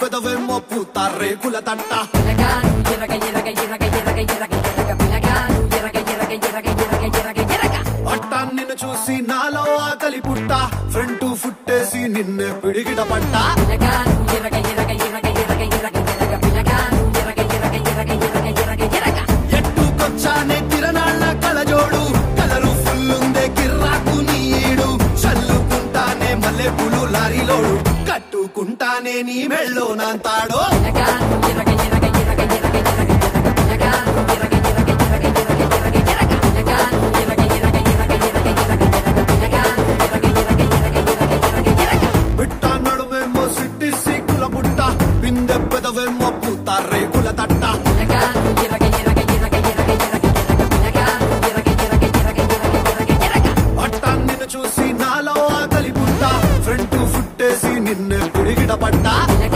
పెదవేమో పూత రేకుల తట్ట పిల్లగాను ఎరగ ఎరగ ఎరగ ఎరగ ఎరగ ఎరగ పిల్లగాను ఎరగ ఎరగ ఎరగ ఎరగ ఎరగ ఎరగ అట్టా నిన్ను చూసి నాలో ఆకలి పుట్ట ఫ్రంట్ ఫుట్టేసి నిన్నే పిడిగిట పట్ట పిల్లగాను ఎరగ ఎరగ ఎరగ ఎరగ ఎరగ ఎరగ పిల్లగాను ఎరగ ఎరగ ఎరగ ఎరగ ఎరగ ఎరగ ఎట్టుకొచ్చానే కిరణాళ్ళ కలజోడు కలరు ఫుల్లుందే కిర్రాకు నీడు చల్లుకుంటానే మల్లెపూలు లారీలోడు కట్టుకుంటానే నీ మెళ్ళో నాంతాడో. పిల్లగాను సిట్టి సీకుల పుట్ట బిందె పెదవేమో పూత రేకుల తట్ట. చూసి నాలో ఆకలి పుట్ట ఫ్రంట్ ఫుట్టేసి నిన్నే పిడిగిట పట్ట పిల్లగాను